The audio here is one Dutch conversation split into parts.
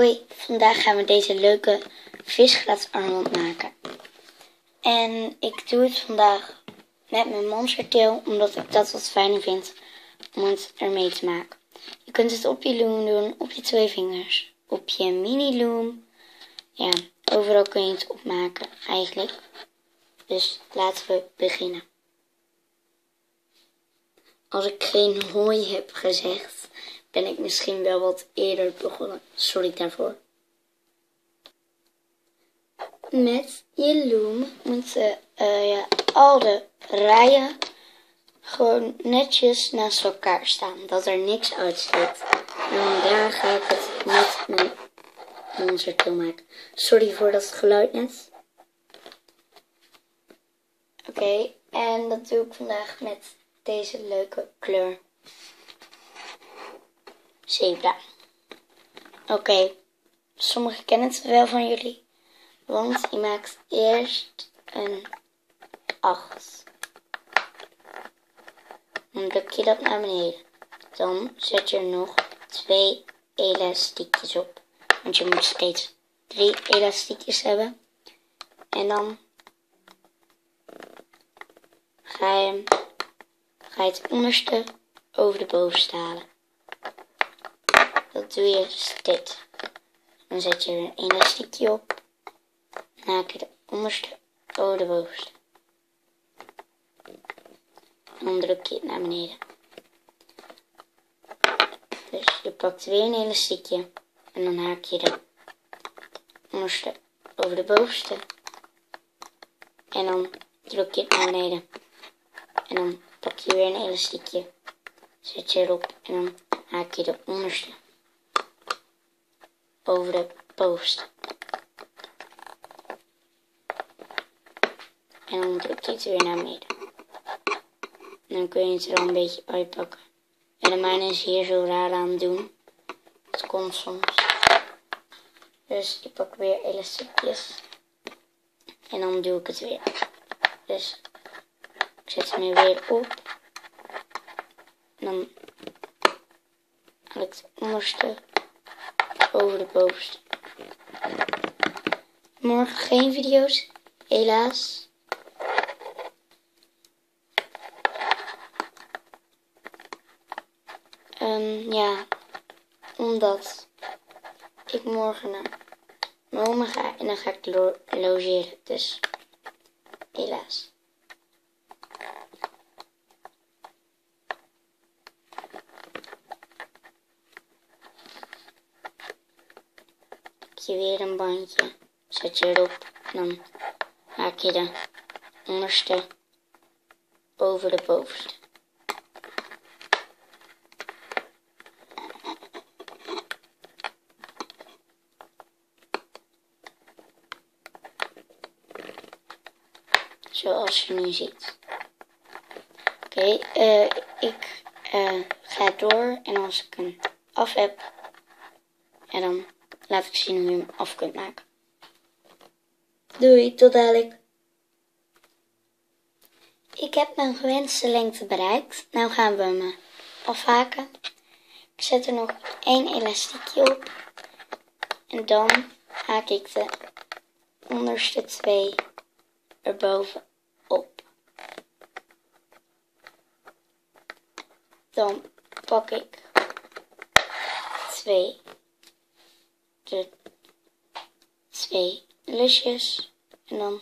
Hoi, vandaag gaan we deze leuke visgraatsarmband maken. En ik doe het vandaag met mijn monstertail, omdat ik dat wat fijner vind om het ermee te maken. Je kunt het op je loom doen, op je twee vingers, op je mini loom. Ja, overal kun je het opmaken eigenlijk. Dus laten we beginnen. Als ik geen hooi heb gezegd, ben ik misschien wel wat eerder begonnen. Sorry daarvoor. Met je loom moeten ja, al de rijen gewoon netjes naast elkaar staan. Dat er niks uitsteekt. En daar ga ik het met mijn monstertail maken. Sorry voor dat geluid net. Oké, en dat doe ik vandaag met deze leuke kleur zebra. Oké, sommigen kennen het wel van jullie. Want je maakt eerst een 8. Dan druk je dat naar beneden. Dan zet je er nog twee elastiekjes op. Want je moet steeds drie elastiekjes hebben. En dan ga je, ga je het onderste over de bovenste halen. Dat doe je steeds. Dan zet je er een elastiekje op. Dan haak je de onderste over de bovenste. En dan druk je het naar beneden. Dus je pakt weer een elastiekje. En dan haak je de onderste over de bovenste. En dan druk je het naar beneden. En dan pak je weer een elastiekje. Zet je erop en dan haak je de onderste over de post. En dan druk je het weer naar beneden. En dan kun je het er al een beetje uitpakken. En de mijne is hier zo raar aan het doen. Het komt soms. Dus ik pak weer elastiekjes. En dan doe ik het weer. Dus ik zet hem weer op. En dan haal ik het onderste over de bovenste. Morgen geen video's, helaas. Um, ja, omdat ik morgen naar mijn oma ga en dan ga ik lo logeren. Dus helaas. Je weer een bandje. Zet je erop. Dan haak je de onderste over de bovenste. Zoals je nu ziet. Oké, eh, ik uh, ga door en als ik hem af heb, en dan Laat ik zien hoe je hem af kunt maken. Doei, tot dadelijk. Ik heb mijn gewenste lengte bereikt. Nou gaan we hem afhaken. Ik zet er nog één elastiekje op. En dan haak ik de onderste twee erboven op. Dan pak ik twee de twee lusjes. En dan,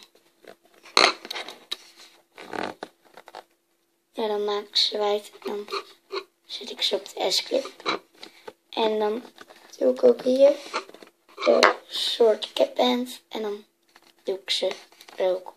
ja, dan maak ik ze wijd. En dan zet ik ze op de S-clip. En dan doe ik ook hier de soort capband. En dan doe ik ze ook